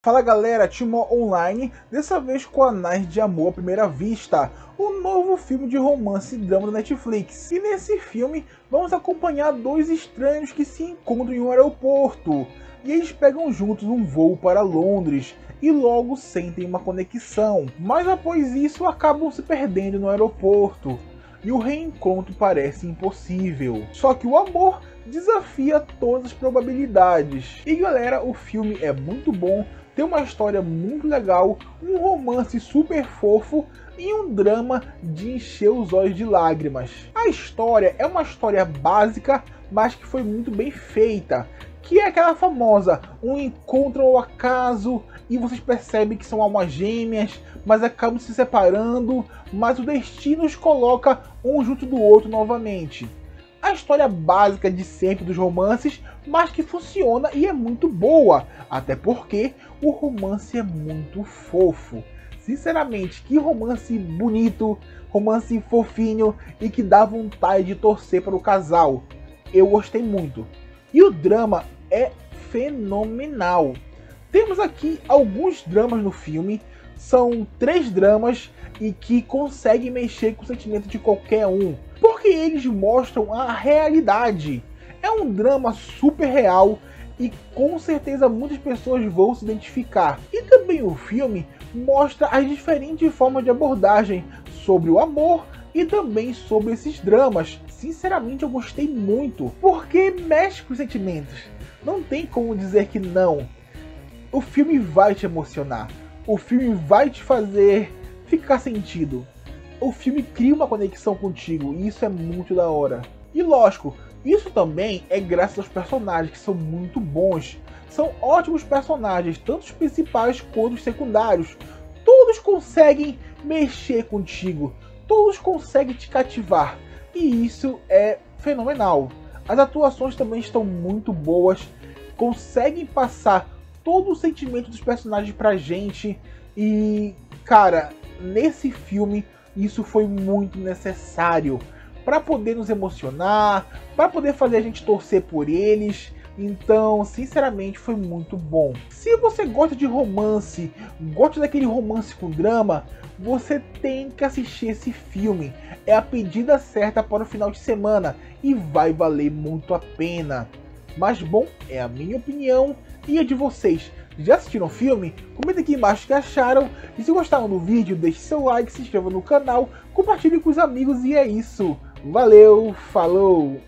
Fala galera, Timo Online, dessa vez com Anais de Amor à Primeira Vista, o um novo filme de romance e drama da Netflix. E nesse filme, vamos acompanhar dois estranhos que se encontram em um aeroporto, e eles pegam juntos um voo para Londres, e logo sentem uma conexão. Mas após isso, acabam se perdendo no aeroporto, e o reencontro parece impossível. Só que o amor desafia todas as probabilidades. E galera, o filme é muito bom, tem uma história muito legal, um romance super fofo e um drama de encher os olhos de lágrimas. A história é uma história básica, mas que foi muito bem feita. Que é aquela famosa, um encontro ao acaso e vocês percebem que são almas gêmeas, mas acabam se separando, mas o destino os coloca um junto do outro novamente a história básica de sempre dos romances, mas que funciona e é muito boa, até porque o romance é muito fofo. Sinceramente, que romance bonito, romance fofinho e que dá vontade de torcer para o casal. Eu gostei muito. E o drama é fenomenal. Temos aqui alguns dramas no filme, são três dramas e que conseguem mexer com o sentimento de qualquer um porque eles mostram a realidade. É um drama super real e com certeza muitas pessoas vão se identificar. E também o filme mostra as diferentes formas de abordagem sobre o amor e também sobre esses dramas. Sinceramente, eu gostei muito, porque mexe com os sentimentos. Não tem como dizer que não. O filme vai te emocionar. O filme vai te fazer ficar sentido o filme cria uma conexão contigo e isso é muito da hora. E lógico, isso também é graças aos personagens que são muito bons. São ótimos personagens, tanto os principais quanto os secundários. Todos conseguem mexer contigo, todos conseguem te cativar. E isso é fenomenal. As atuações também estão muito boas, conseguem passar todo o sentimento dos personagens pra gente. E, cara, nesse filme isso foi muito necessário para poder nos emocionar, para poder fazer a gente torcer por eles. Então, sinceramente, foi muito bom. Se você gosta de romance, gosta daquele romance com drama, você tem que assistir esse filme. É a pedida certa para o final de semana e vai valer muito a pena. Mas bom, é a minha opinião e a de vocês. Já assistiram o filme? Comenta aqui embaixo o que acharam. E se gostaram do vídeo, deixe seu like, se inscreva no canal, compartilhe com os amigos e é isso. Valeu, falou!